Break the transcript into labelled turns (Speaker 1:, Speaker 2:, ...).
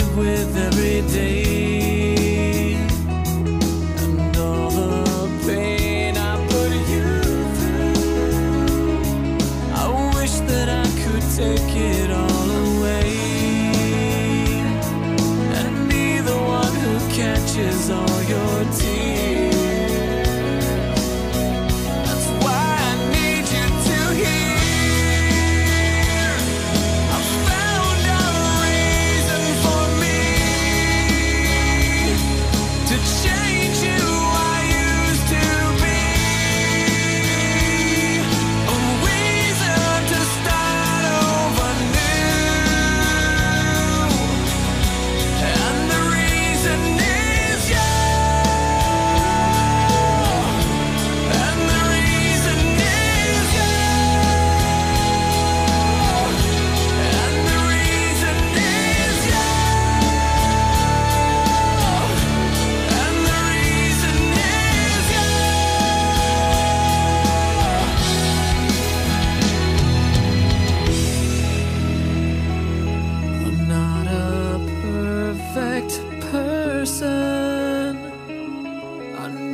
Speaker 1: live with every day. And all the pain I put you through. I wish that I could take it all.